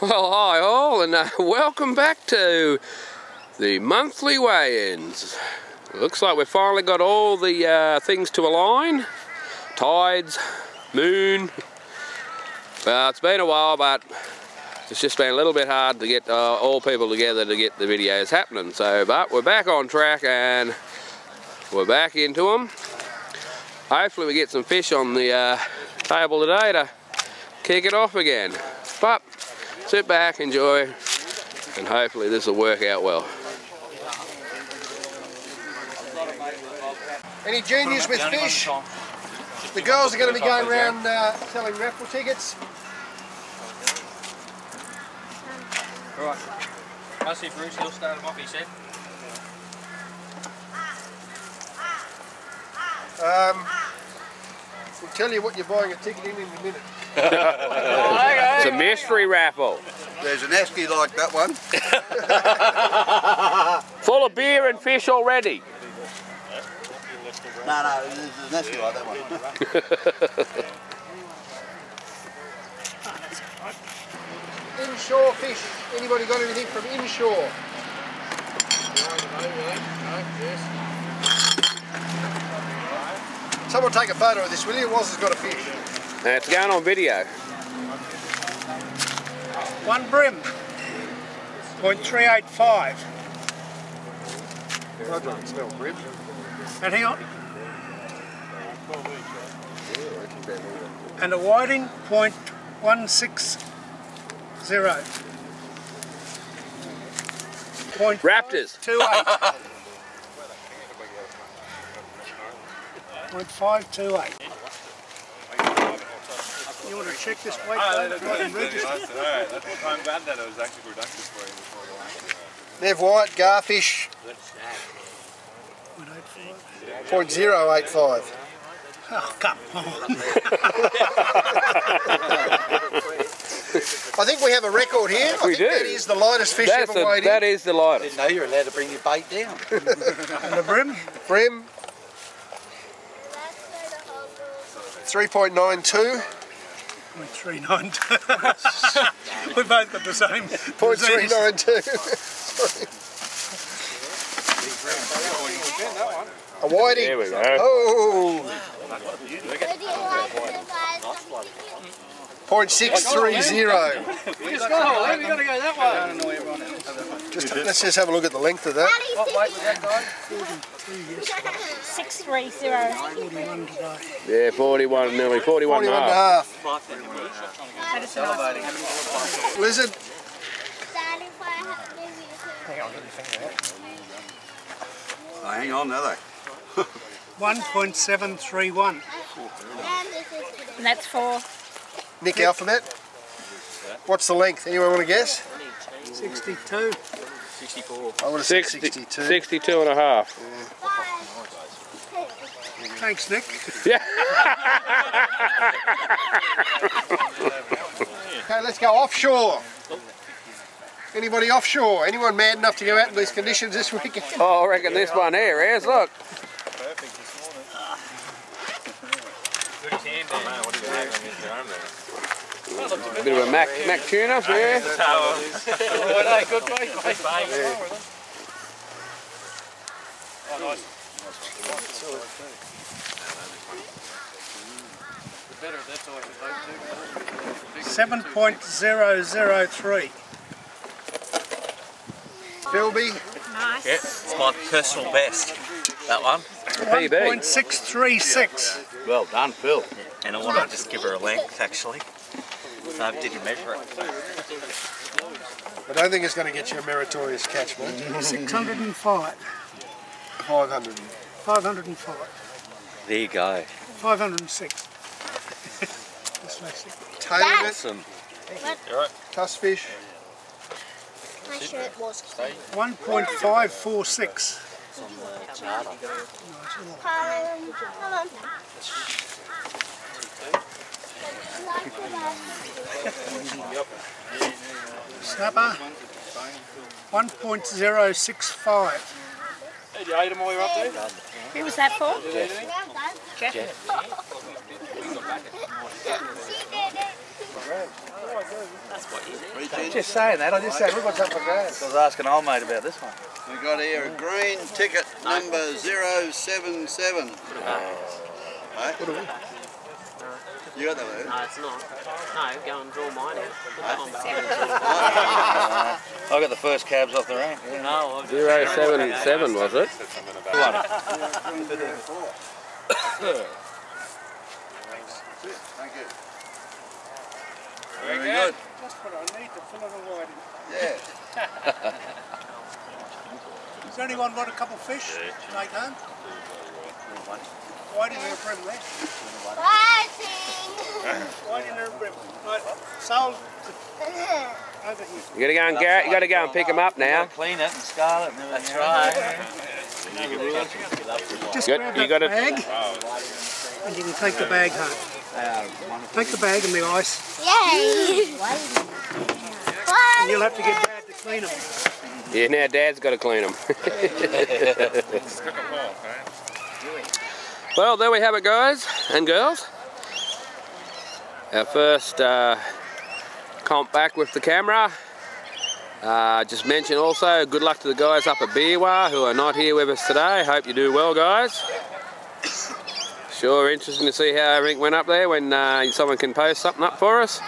Well, hi all, and uh, welcome back to the monthly weigh-ins. Looks like we've finally got all the uh, things to align. Tides, moon. Well, it's been a while, but it's just been a little bit hard to get uh, all people together to get the videos happening. So, but we're back on track and we're back into them. Hopefully we get some fish on the uh, table today to kick it off again. But sit back, enjoy, and hopefully this will work out well. Any juniors with fish? The girls are going to be going around uh, selling raffle tickets. Right. I see Bruce, he'll start him off, he said. Um, we'll tell you what you're buying a ticket in in a minute. It's a mystery raffle. There's an esky like that one. Full of beer and fish already. No, no, there's an esky like that one. Inshore fish. Anybody got anything from inshore? Someone take a photo of this, will you? Woz has got a fish. Now it's going on video. One bream, point three eight five. I don't smell rib. And hang on. And a whiting, point one six zero. Point Raptors. two eight. Point five two eight. You want to check this weight? Ah, though? Right, and register. Alright, that's what I'm glad that it was actually productive for you before you went. Nev White, garfish, Point eight five. point zero eight five. Oh, come on. I think we have a record here. I We think do. that is the lightest fish That's ever a, weighed that in. is the lightest. No, you're allowed to bring your bait down. And the bream? Bream, 3.92. Point three nine two. we both got the same. Point disease. three nine two. A whiting. There we go. Oh, point six three zero. We gotta go that way. Just let's just have a look at the length of that. What weight was that guy? Six three zero. Yeah, 41, nearly 41 and a 41 and a half. half. That is a nice. Lizard, Oh, hang on, are they? One point seven three one. And that's for Nick Alphabet. What's the length? Anyone want to guess? Sixty-two. 64. I would have said 60, 62. 62 and a half. Thanks, Nick. Yeah. Okay, let's go offshore. Anybody offshore? Anyone mad enough to go out in these conditions this weekend? Oh, I reckon this one here is. Look. Good as hand there. Man, what are you doing on your arm there? Bit of a mack, mack tuna, yeah. Oh, no, good bait. Good bait. Nice. The better if that's all I can bait too. Seven point zero zero three. Philby, nice. Yeah, It's my personal best, that one. One PB. point six three six. Well done, Phil. And I want to just give her a length, actually. So I didn't measure it. But I don't think it's going to get you a meritorious catch, mate. Six hundred and five. 500. Five hundred and five. There you go. Five hundred and six. Dyslexic. Tail of it, Awesome. tusk fish. My shirt was. One point five four six. Uh, Snapper. One point zero six five. Hey, you ate them while you're up there? Who was that for? Jeff. grabs. Just saying that, I just said everyone's up for grabs. I was asking old mate about this one. We got here a green ticket number 077. Hey? You got that one? No, it's not. No, go and draw mine out. Put that one back. I got the first cabs off the rank. Yeah. No, I've Zero seven seven was it? Thank you. Very Very good. good. That's what I need to fill it all in. Yeah. Does anyone want a couple of fish to take home? Why didn't you bring that? Why didn't you bring Right, sold over here. You gotta go and Garrett, you gotta go and pick them up now. Clean it and scarlet and everything. That's right. Just Good, grab you gotta- bag and you can take the bag home. Take the bag and the ice Yay! and you'll have to get Dad to clean them. Yeah, now Dad's got to clean them. well, there we have it, guys and girls. Our first uh, comp back with the camera. Uh, just mention also, good luck to the guys up at Beerwah who are not here with us today. Hope you do well, guys. Sure, interesting to see how everything went up there when uh, someone can post something up for us.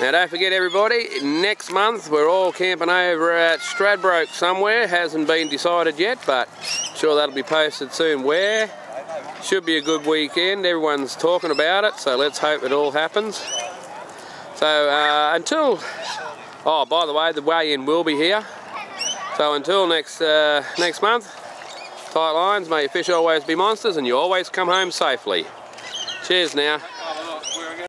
Now don't forget everybody, next month we're all camping over at Stradbroke somewhere. Hasn't been decided yet, but sure that'll be posted soon where. Should be a good weekend, everyone's talking about it, so let's hope it all happens. So uh, until, oh by the way, the weigh-in will be here. So until next, uh, next month, tight lines, may your fish always be monsters and you always come home safely. Cheers now.